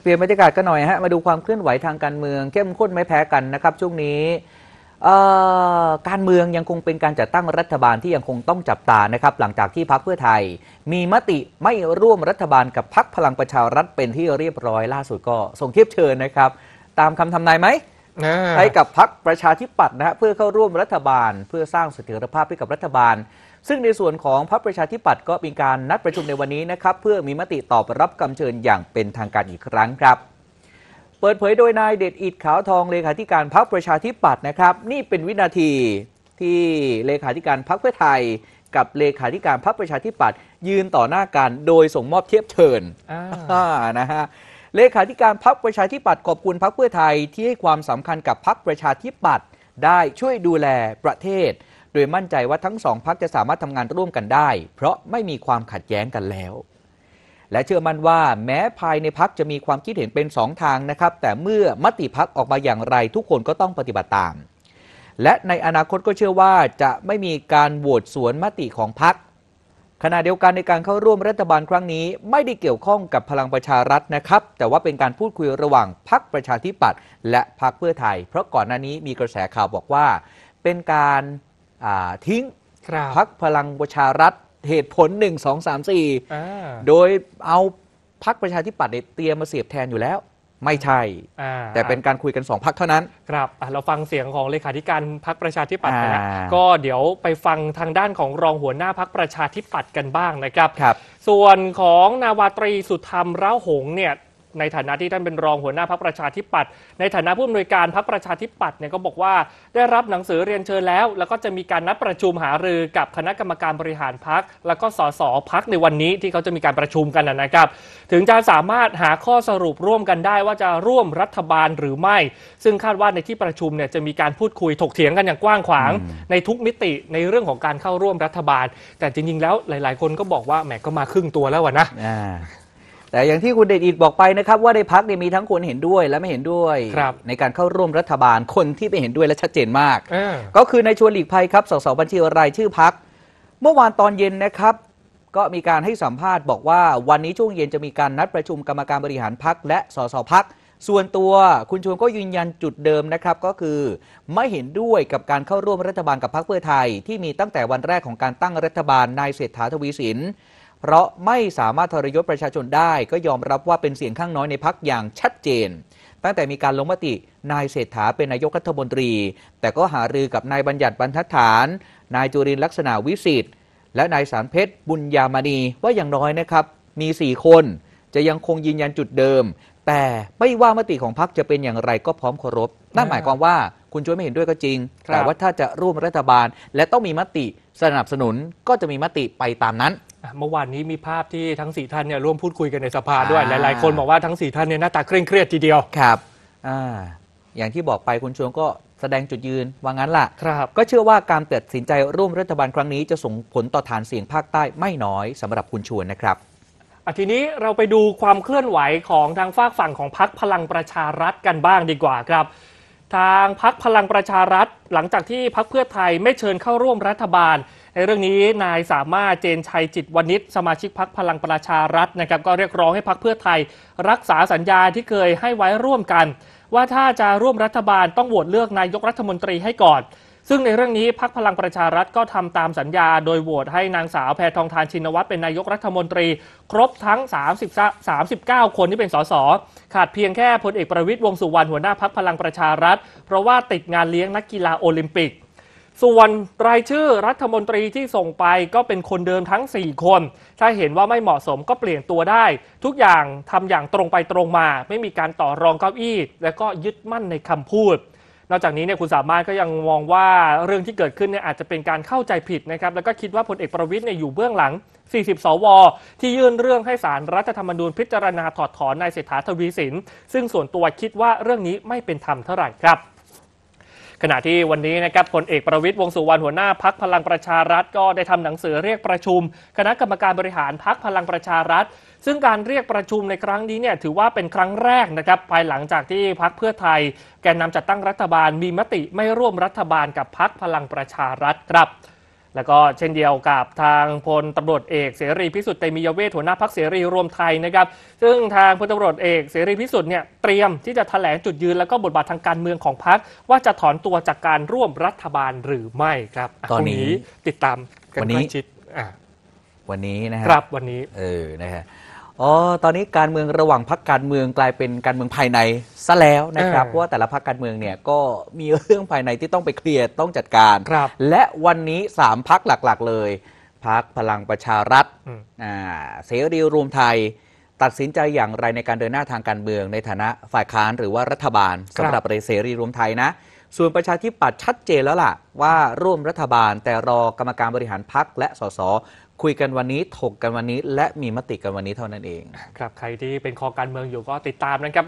เปลี่ยนบรรยากาศกันหน่อยฮะมาดูความเคลื่อนไหวทางการเมือง เข้มข้นไม่แพ้กันนะครับ ช่วงนี้การเมืองยังคงเป็นการจัดตั้งรัฐบาลที่ยังคงต้องจับตานะครับ หลังจากที่พักเพื่อไทย มีมติไม่ร่วมรัฐบาลกับพักพลังประชารัฐเป็นที่เรียบร้อยล่าสุดก็ส่งเทียบเชิญนะครับ ตามคำทำนายไหม ให้กับพักประชาธิปัตย์นะฮะเพื่อเข้าร่วมรัฐบาล เพื่อสร้างเสถียรภาพให้กับรัฐบาล ซึ่งในส่วนของพรรคประชาธิปัตย์ก็มีการนัดประชุมในวันนี้นะครับเพื่อมีมติตอบรับคำเชิญอย่างเป็นทางการอีกครั้งครับเปิดเผยโดยนายเดชอิดขาวทองเลขาธิการพรรคประชาธิปัตย์นะครับ นี่เป็นวินาทีที่เลขาธิการพรรคเพื่อไทย กับเลขาธิการพรรคประชาธิปัตย์ยืนต่อหน้ากันโดยส่งมอบเทียบเชิญอ่าอ่านะฮะ เลขาธิการพักประชาธิปัตย์ขอบคุณพักเพื่อไทยที่ให้ความสำคัญกับพักประชาธิปัตย์ได้ช่วยดูแลประเทศ โดยมั่นใจว่าทั้งสองพักจะสามารถทำงานร่วมกันได้ เพราะไม่มีความขัดแย้งกันแล้ว และเชื่อมั่นว่าแม้ภายในพักจะมีความคิดเห็นเป็นสองทางนะครับ แต่เมื่อมติพักออกมาอย่างไร ทุกคนก็ต้องปฏิบัติตาม และในอนาคตก็เชื่อว่าจะไม่มีการโหวตสวนมติของพัก ขณะเดียวกันในการเข้าร่วมรัฐบาลครั้งนี้ ไม่ได้เกี่ยวข้องกับพลังประชารัฐนะครับ แต่ว่าเป็นการพูดคุยระหว่างพักประชาธิปัตย์และพักเพื่อไทย เพราะก่อนหน้านี้มีกระแสข่าวบอกว่า เป็นการอ่าทิ้งครับพักพลังประชารัฐเหตุผล 1 2 3 4อ่าโดยเอาพักประชาธิปัตย์เนี่ยเตรียมมาเสียบแทนอยู่แล้ว ไม่ใช่ อ่าแต่เป็นการคุยกันสองพักเท่านั้น ครับอะเราฟังเสียงของเลขาธิการพักประชาธิปัตย์ไปแล้วอ่า ก็เดี๋ยวไปฟังทางด้านของรองหัวหน้าพักประชาธิปัตย์กันบ้างนะครับ ครับ ส่วนของนาวาตรีสุธรรมเร้าหงส์เนี่ย ในฐานะที่ท่านเป็นรองหัวหน้าพักประชาธิปัตย์ในฐานะผู้อำนวยการพักประชาธิปัตย์เนี่ยก็บอกว่าได้รับหนังสือเรียนเชิญแล้ว แล้วก็จะมีการนัดประชุมหารือกับคณะกรรมการบริหารพักแล้วก็สสพักในวันนี้ที่เขาจะมีการประชุมกันนะครับ ถึงจะสามารถหาข้อสรุปร่วมกันได้ว่าจะร่วมรัฐบาลหรือไม่ ซึ่งคาดว่าในที่ประชุมเนี่ยจะมีการพูดคุยถกเถียงกันอย่างกว้างขวาง ในทุกมิติในเรื่องของการเข้าร่วมรัฐบาล แต่จริงๆแล้วหลาย ๆ คนก็บอกว่าแหมก็มาครึ่งตัวแล้วอะนะ แต่อย่างที่คุณเดชอิดบอกไปนะครับ ว่าในพักเนี่ยมีทั้งคนเห็นด้วยและไม่เห็นด้วย ครับในการเข้าร่วมรัฐบาลคนที่ไม่เห็นด้วยและชัดเจนมาก เออ ก็คือในายชวนหลีกภัยครับสสบัญชีรายชื่อพัก เมื่อวานตอนเย็นนะครับ ก็มีการให้สัมภาษณ์บอกว่าวันนี้ช่วงเย็นจะมีการนัดประชุมกรรมการบริหารพักและสสพัก ส่วนตัวคุณชวนก็ยืนยันจุดเดิมนะครับ ก็คือไม่เห็นด้วยกับการเข้าร่วมรัฐบาลกับพรรคเพื่อไทย ที่มีตั้งแต่วันแรกของการตั้งรัฐบาลนายเศรษฐาทวีสิน เพราะไม่สามารถทรยศประชาชนได้ก็ยอมรับว่าเป็นเสียงข้างน้อยในพักอย่างชัดเจน ตั้งแต่มีการลงมตินายเศรษฐาเป็นนายกรัฐมนตรี แต่ก็หารือกับนายบัญญัติบรรทัดฐาน นายจุรินทร์ลักษณะวิสิทธิ์และนายสารเพชรบุญยามณีว่าอย่างน้อยนะครับ มี 4 คน จะยังคงยืนยันจุดเดิม แต่ไม่ว่ามติของพรรคจะเป็นอย่างไรก็พร้อมเคารพนั่นหมายความว่าคุณชวนไม่เห็นด้วยก็จริงครับแต่ว่าถ้าจะร่วมรัฐบาล และต้องมีมติสนับสนุนก็จะมีมติไปตามนั้นอะ เมื่อวานนี้มีภาพที่ทั้งสี่ท่านเนี่ยร่วมพูดคุยกันในสภาด้วยอ่าหลาย ๆ คนบอกว่าทั้งสี่ท่านเนี่ยหน้าตาเคร่งเครียดทีเดียว ครับอ่าอย่างที่บอกไปคุณชวนก็แสดงจุดยืนว่างั้นล่ะ ครับ ก็เชื่อว่าการตัดสินใจร่วมรัฐบาลครั้งนี้จะส่งผลต่อฐานเสียงภาคใต้ไม่น้อยสำหรับคุณชวนนะครับ อะทีนี้เราไปดูความเคลื่อนไหวของทางฝากฝั่งของพักพลังประชารัฐกันบ้างดีกว่าครับ ทางพักพลังประชารัฐ หลังจากที่พักเพื่อไทยไม่เชิญเข้าร่วมรัฐบาล ในเรื่องนี้นายสามารถเจนชัยจิตวณิชสมาชิกพักพลังประชารัฐนะครับก็เรียกร้องให้พักเพื่อไทย รักษาสัญญาที่เคยให้ไว้ร่วมกัน ว่าถ้าจะร่วมรัฐบาลต้องโหวตเลือกนายกรัฐมนตรีให้ก่อน ซึ่งในเรื่องนี้พักพลังประชารัฐก็ทำตามสัญญา โดยโหวตให้นางสาวแพทองทานชินวัตรเป็นนายกรัฐมนตรี ครบทั้ง 30 39 คนที่เป็นสสขาดเพียงแค่พลเอกประวิตยวงสุวรรณหัวหน้าพักพลังประชารัฐ เพราะว่าติดงานเลี้ยงนักกีฬาโอลิมปิก ส่วนรายชื่อรัฐมนตรีที่ส่งไปก็เป็นคนเดิมทั้ง 4 คน ถ้าเห็นว่าไม่เหมาะสมก็เปลี่ยนตัวได้ ทุกอย่างทำอย่างตรงไปตรงมา ไม่มีการต่อรองเก้าอี้ และก็ยึดมั่นในคำพูด นอกจากนี้เนี่ยคุณสามารถก็ยังมองว่าเรื่องที่เกิดขึ้นเนี่ยอาจจะเป็นการเข้าใจผิดนะครับแล้วก็คิดว่าพลเอกประวิตยเนี่ยอยู่เบื้องหลัง 40 สว ที่ยื่นเรื่องให้สารรัฐธรรมนูญพิจารณาถอดถอนนายเศรษฐาทวีสิน ซึ่งส่วนตัวคิดว่าเรื่องนี้ไม่เป็นธรรมเท่าไหร่ครับ ขณะที่วันนี้นะครับพลเอกประวิตยวงสุวรรณหัวหน้าพักพลังประชารัฐ ก็ได้ทำหนังสือเรียกประชุม คณะกรรมการบริหารพักพลังประชารัฐ ซึ่งการเรียกประชุมในครั้งนี้เนี่ยถือว่าเป็นครั้งแรกนะครับภายหลังจากที่พักเพื่อไทย แกนนำจัดตั้งรัฐบาลมีมติไม่ร่วมรัฐบาลกับพักพลังประชารัฐครับ แล้วก็เช่นเดียวกับทางพลตำรวจเอกเสรีพิสุทธิ์เตมียเวทหัวหน้าพักเสรีรวมไทยนะครับ ซึ่งทางพลตำรวจเอกเสรีพิสุทธิ์เนี่ยเตรียมที่จะแถลงจุดยืนแล้วก็บทบาททางการเมืองของพักว่าจะถอนตัวจากการร่วมรัฐบาลหรือไม่ครับะตอนนี้พรุ่งติดตามกันวันใกนี้ล้ชิดอ่าวันนี้นะฮะครับวันนี้เออนะฮะ อ๋อ ตอนนี้การเมืองระหว่างพักการเมืองกลายเป็นการเมืองภายในซะแล้วนะครับเออเพราะว่าแต่ละพักการเมืองเนี่ยก็มีเรื่องภายในที่ต้องไปเคลียร์ต้องจัดการ ครับ และวันนี้สามพักหลักๆ เลยพักพลังประชารัฐอืม อ่าเสรีรวมไทย ตัดสินใจอย่างไรในการเดินหน้าทางการเมืองในฐานะฝ่ายค้านหรือว่ารัฐบาลครับ สำหรับเสรีรวมไทยนะ ส่วนประชาธิปัตย์ชัดเจนแล้วล่ะ ว่าร่วมรัฐบาลแต่รอกรรมการบริหารพักและสสคุยกันวันนี้ถกกันวันนี้ และมีมติกันวันนี้เท่านั้นเอง ครับใครที่เป็นคอการเมืองอยู่ก็ติดตามนะครับ